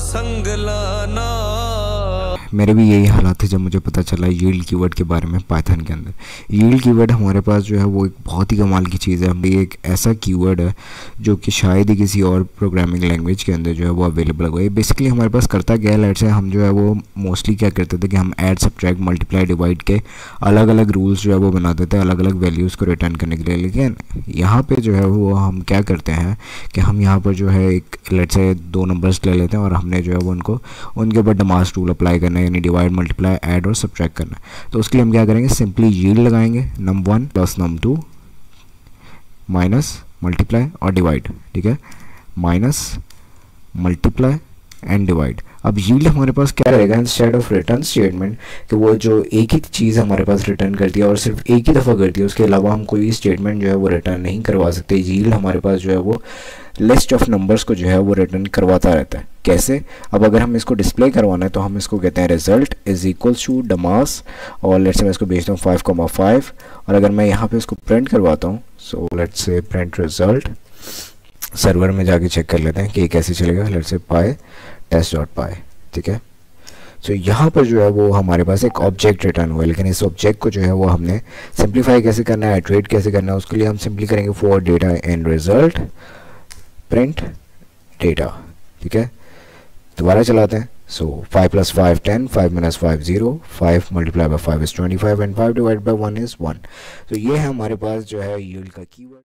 संग लाना मेरे भी यही हालात थे जब मुझे पता चला यील्ड कीवर्ड के बारे में पाइथन के अंदर। यील्ड कीवर्ड हमारे पास जो है वो एक बहुत ही कमाल की चीज़ है। ये एक ऐसा कीवर्ड है जो कि शायद ही किसी और प्रोग्रामिंग लैंग्वेज के अंदर जो है वो अवेलेबल होगा। ये बेसिकली हमारे पास करता गया लेट से हम जो है वो मोस्टली क्या करते थे कि हम एड सब्ट्रैक्ट मल्टीप्लाई डिवाइड के अलग अलग रूल्स जो है वो बनाते थे अलग अलग वैल्यूज़ को रिटर्न करने के लिए। लेकिन यहाँ पर जो है वो हम क्या करते हैं कि हम यहाँ पर जो है एक लेट से दो नंबर्स ले लेते हैं और हमने जो है वो उनको, उनके ऊपर डमास टूल अप्लाई करना है, यानी डिवाइड मल्टीप्लाई ऐड और सब्ट्रैक्ट करना है। तो उसके लिए हम क्या करेंगे? सिंपली यील्ड लगाएँगे num one plus num two minus multiply और डिवाइड ठीक है? माइनस मल्टीप्लाई एंड डिवाइड अब यील्ड हमारे पास क्या रहेगा? इंस्टेड ऑफ़ रिटर्न स्टेटमेंट कि वो जो एक ही चीज़ हमारे पास रिटर्न करती है और सिर्फ़ एक ही दफ़ा करती है, उसके अलावा हम कोई स्टेटमेंट जो है वो रिटर्न नहीं करवा सकते। यील्ड हमारे पास जो है वो लिस्ट ऑफ़ नंबर्स को जो है वो रिटर्न करवाता रहता है। कैसे? अब अगर हम इसको डिस्प्ले करवाना है तो हम इसको कहते हैं रिज़ल्ट इज़ इक्वल टू डमास और लेट से मैं इसको भेजता हूँ फाइव कॉमा फाइव और अगर मैं यहाँ पे इसको प्रिंट करवाता हूँ so let say print result server में जाके चेक कर लेते हैं कि कैसे चलेगा। लेट से पाए टेस्ट डॉट पाए ठीक है? सो so, यहाँ पर जो है वो हमारे पास एक ऑब्जेक्ट रिटर्न हुआ है लेकिन इस ऑब्जेक्ट को जो है वो हमने सिंप्लीफाई कैसे करना है एट्रेट कैसे करना है उसके लिए हम सिंपली करेंगे for data in result print data ठीक है? दोबारा चलाते हैं। So five plus five ten five minus five zero five multiply by five is twenty five and five divide by one is one तो ये है हमारे पास जो है यूल का कीवर्ड